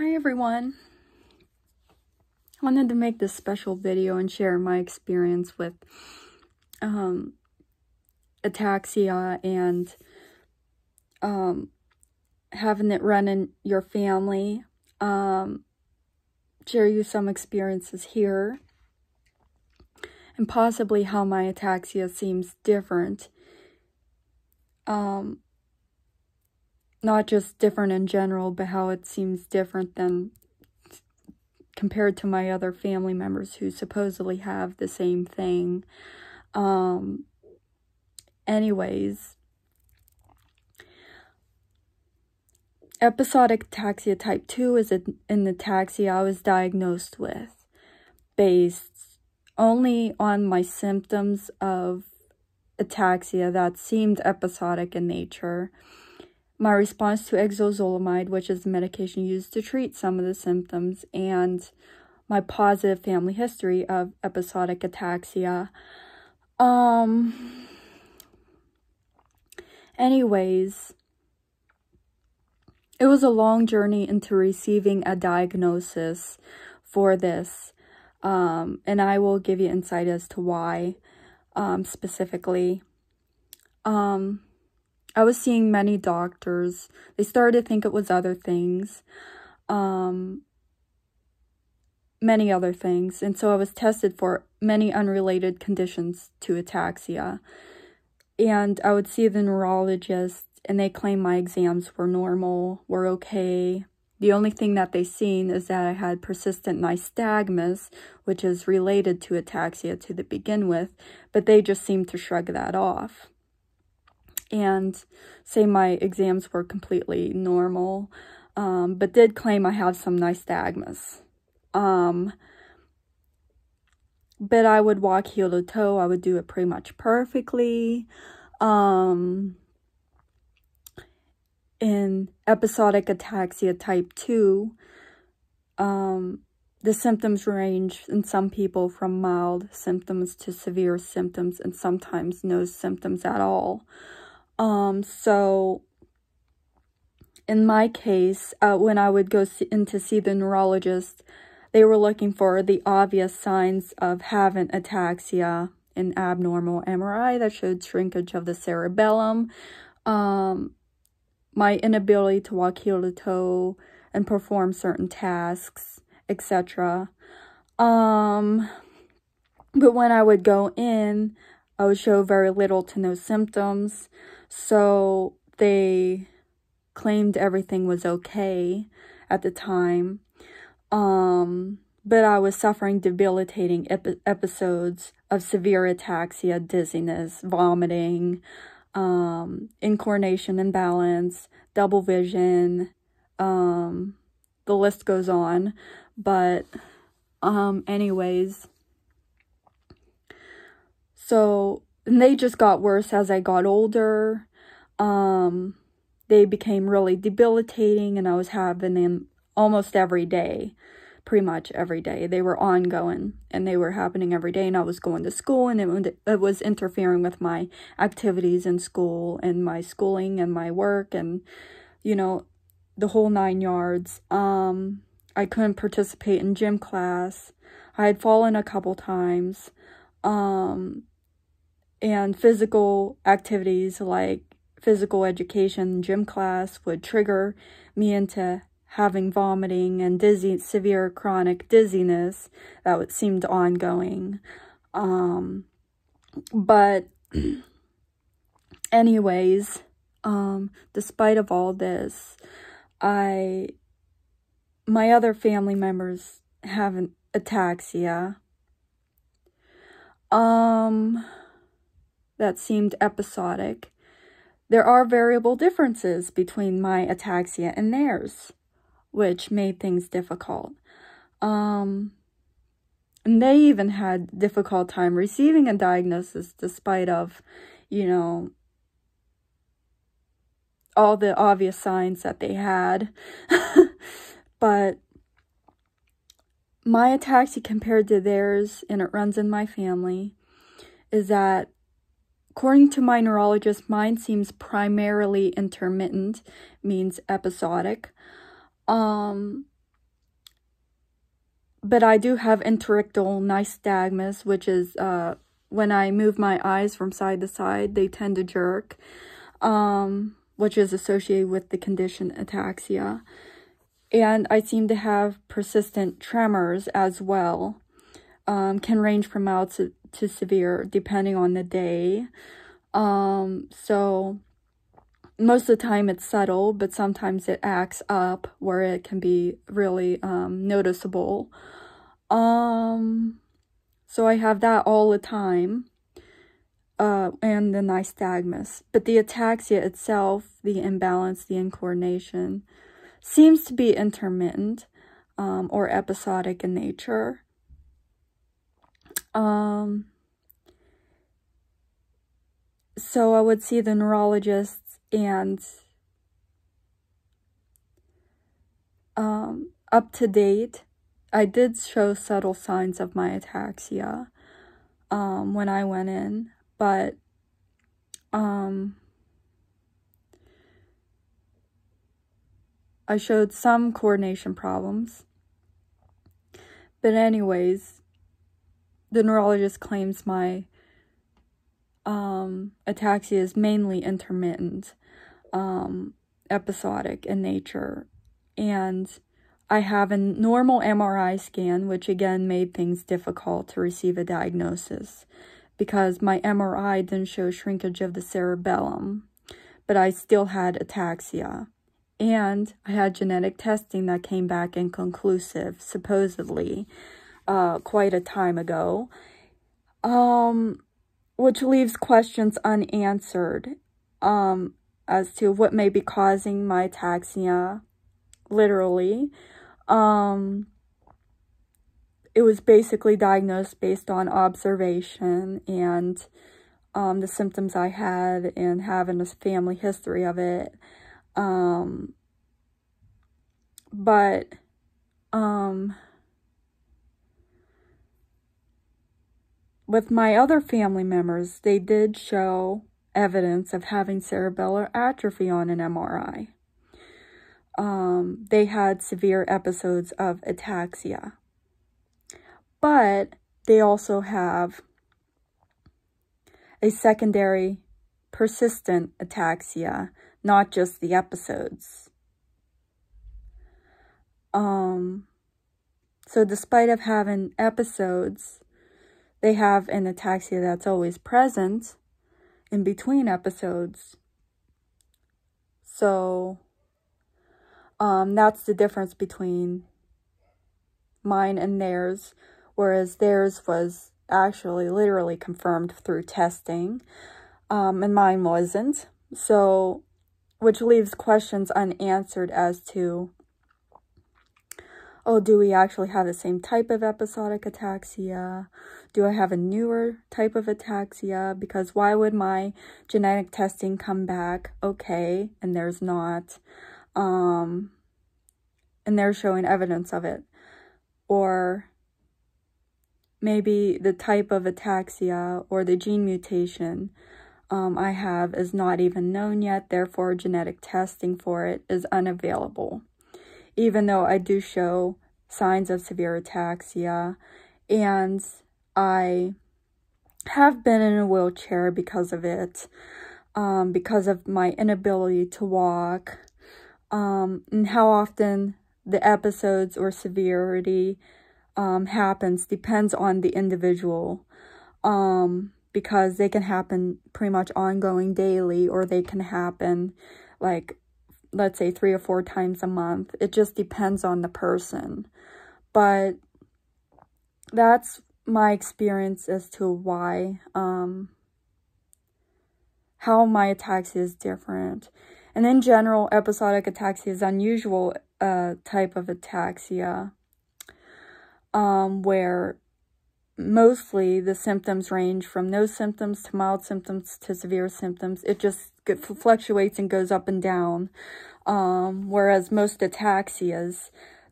Hi everyone. I wanted to make this special video and share my experience with um, ataxia and um, having it run in your family. Um, share you some experiences here and possibly how my ataxia seems different. Um, not just different in general, but how it seems different than compared to my other family members who supposedly have the same thing. Um, anyways, episodic ataxia type 2 is in the ataxia I was diagnosed with, based only on my symptoms of ataxia that seemed episodic in nature my response to acetazolamide, which is the medication used to treat some of the symptoms, and my positive family history of episodic ataxia. Um, anyways, it was a long journey into receiving a diagnosis for this, um, and I will give you insight as to why um, specifically. Um, I was seeing many doctors. They started to think it was other things. Um, many other things. And so I was tested for many unrelated conditions to ataxia. And I would see the neurologist and they claimed my exams were normal, were okay. The only thing that they seen is that I had persistent nystagmus, which is related to ataxia to the begin with, but they just seemed to shrug that off and say my exams were completely normal, um, but did claim I have some nystagmus. Um, but I would walk heel to toe. I would do it pretty much perfectly. Um, in episodic ataxia type 2, um, the symptoms range in some people from mild symptoms to severe symptoms and sometimes no symptoms at all. Um, so in my case, uh, when I would go see, in to see the neurologist, they were looking for the obvious signs of having ataxia, an abnormal MRI that showed shrinkage of the cerebellum, um, my inability to walk heel to toe and perform certain tasks, etc. Um, but when I would go in, I would show very little to no symptoms. So they claimed everything was okay at the time. Um, but I was suffering debilitating episodes of severe ataxia, dizziness, vomiting, um, incoordination imbalance, double vision, um, the list goes on. But, um, anyways, so and they just got worse as I got older. Um, they became really debilitating and I was having them almost every day, pretty much every day. They were ongoing and they were happening every day and I was going to school and it, it was interfering with my activities in school and my schooling and my work and, you know, the whole nine yards. Um, I couldn't participate in gym class. I had fallen a couple times. Um, and physical activities like physical education, gym class would trigger me into having vomiting and dizzy, severe chronic dizziness that would seemed ongoing. Um, but anyways, um, despite of all this, I, my other family members have an ataxia. Um, that seemed episodic, there are variable differences between my ataxia and theirs, which made things difficult. Um, and they even had difficult time receiving a diagnosis despite of, you know, all the obvious signs that they had. but my ataxia compared to theirs, and it runs in my family, is that According to my neurologist, mine seems primarily intermittent, means episodic. Um, but I do have interictal nystagmus, which is uh, when I move my eyes from side to side, they tend to jerk, um, which is associated with the condition ataxia. And I seem to have persistent tremors as well. Um, can range from mild to, to severe depending on the day. Um, so most of the time it's subtle, but sometimes it acts up where it can be really um, noticeable. Um, so I have that all the time. Uh, and the nystagmus. But the ataxia itself, the imbalance, the incoordination, seems to be intermittent um, or episodic in nature. Um, so I would see the neurologists and um, up to date, I did show subtle signs of my ataxia um, when I went in, but um, I showed some coordination problems. But anyways, the neurologist claims my um, ataxia is mainly intermittent, um, episodic in nature. And I have a normal MRI scan, which again made things difficult to receive a diagnosis because my MRI didn't show shrinkage of the cerebellum, but I still had ataxia. And I had genetic testing that came back inconclusive, supposedly, uh, quite a time ago. Um, which leaves questions unanswered um, as to what may be causing my ataxia, literally. Um, it was basically diagnosed based on observation and um, the symptoms I had and having a family history of it. Um, but, um, with my other family members, they did show evidence of having cerebellar atrophy on an MRI. Um, they had severe episodes of ataxia. But they also have a secondary persistent ataxia, not just the episodes. Um, so despite of having episodes, they have an ataxia that's always present in between episodes. So, um, that's the difference between mine and theirs, whereas theirs was actually literally confirmed through testing, um, and mine wasn't. So, which leaves questions unanswered as to oh, do we actually have the same type of episodic ataxia? Do I have a newer type of ataxia? Because why would my genetic testing come back okay and there's not? Um, and they're showing evidence of it. Or maybe the type of ataxia or the gene mutation um, I have is not even known yet, therefore genetic testing for it is unavailable even though I do show signs of severe ataxia. And I have been in a wheelchair because of it, um, because of my inability to walk, um, and how often the episodes or severity um, happens depends on the individual, um, because they can happen pretty much ongoing daily, or they can happen like let's say three or four times a month. It just depends on the person. But that's my experience as to why, um, how my ataxia is different. And in general, episodic ataxia is unusual uh, type of ataxia um, where mostly the symptoms range from no symptoms to mild symptoms to severe symptoms. It just fluctuates and goes up and down. Um, whereas most ataxias,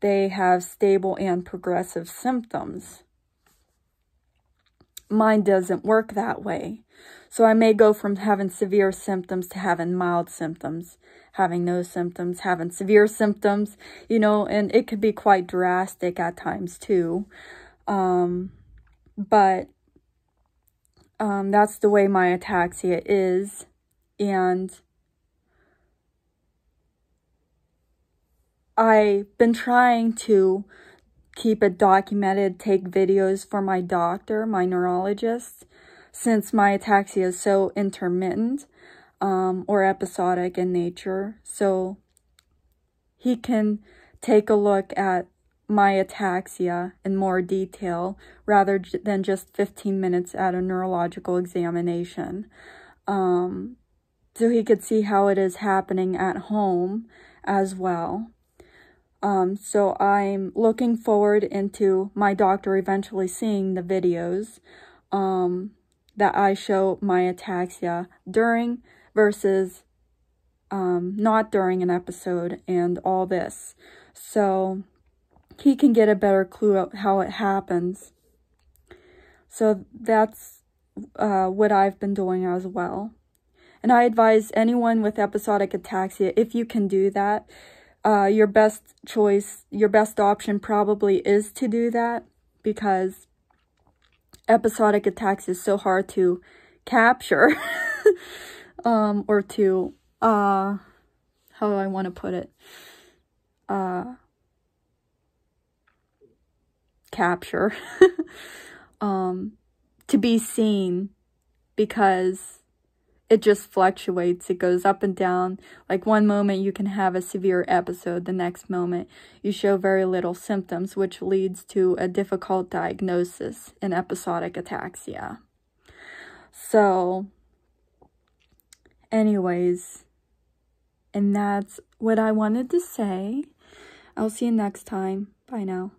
they have stable and progressive symptoms. Mine doesn't work that way. So I may go from having severe symptoms to having mild symptoms. having no symptoms, having severe symptoms, you know, and it could be quite drastic at times too. Um, but um, that's the way my ataxia is. And I've been trying to keep it documented, take videos for my doctor, my neurologist, since my ataxia is so intermittent um, or episodic in nature. So he can take a look at my ataxia in more detail rather than just 15 minutes at a neurological examination. Um, so he could see how it is happening at home as well. Um, so I'm looking forward into my doctor eventually seeing the videos um, that I show my ataxia during versus um, not during an episode and all this. So he can get a better clue of how it happens. So that's uh, what I've been doing as well. And I advise anyone with episodic ataxia, if you can do that, uh, your best choice, your best option probably is to do that because episodic ataxia is so hard to capture um, or to, uh, how do I want to put it? Uh, capture um, to be seen because it just fluctuates. It goes up and down. Like one moment you can have a severe episode, the next moment you show very little symptoms, which leads to a difficult diagnosis in episodic ataxia. So, anyways, and that's what I wanted to say. I'll see you next time. Bye now.